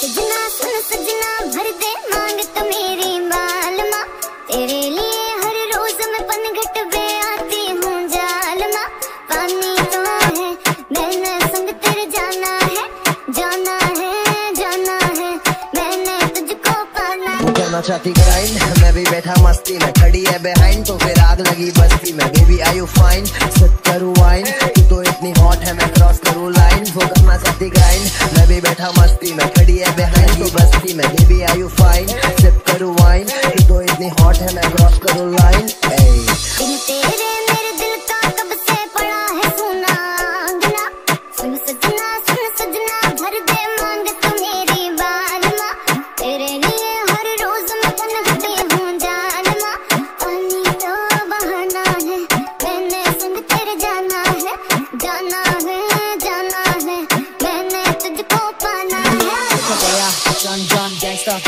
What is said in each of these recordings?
सजना, सुन सजना, भर दे मांग तो मेरी मालमा। तेरे लिए हर रोज मैं पनघट पे आती हूँ जालमा। पानी तो है, मैंने संग तेरे जाना है जाना है जाना है, मैंने तुझको पाना करना चाहती ग्राइंड मैं भी बैठा मस्ती में, खड़ी है बिहाइंड तो फिर आग लगी बस्ती में। Baby I you fine sip करूँ वाइन तू तो इतनी हॉट है, मैं क्रॉस मैं चाहती ग्राइंड मैं भी बैठा मस्ती में, खड़ी है बिहाइंड तो बस्ती में baby I you fine sip करूँ वाइन तो इतनी हॉट है, मैं क्रॉस करूँ line Gun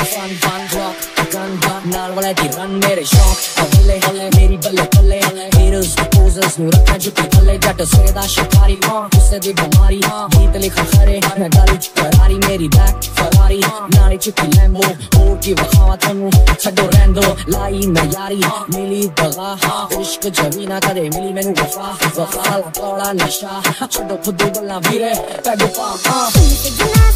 fun fun rock gun gun नाल वाला दी रन मेरे शौक हल्ले हल्ले मेरी बल्ले बल्ले हीरोज पोजर्स नु रखा जुटी थल्ले जट सोए दा शिकारी माँ उसे दी बीमारी हाँ गीत लिखा खरे मैं डाली फरारी मेरी बैक फरारी नाली चुकी लैम्बो और की वखावा तनु छड़ो रेंदो लाई ना यारी मिली दगा इश्क जवी ना करे मिली मैनू वफा वफा थोड़ा नशा छड़ो खुद बल्ला वीरे पैगो पा हाँ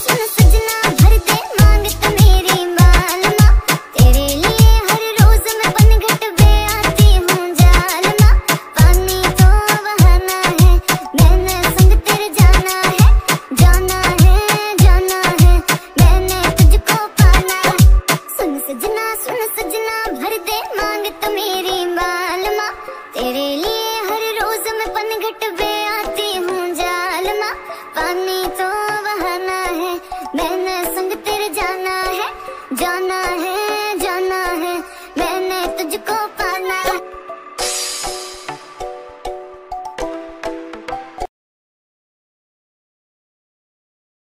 तेरे लिए हर रोज मैं पनघट पे आती हूँ जालमा पानी तो बहाना है, मैंने संग तेरे जाना है जाना है जाना है। मैंने तुझको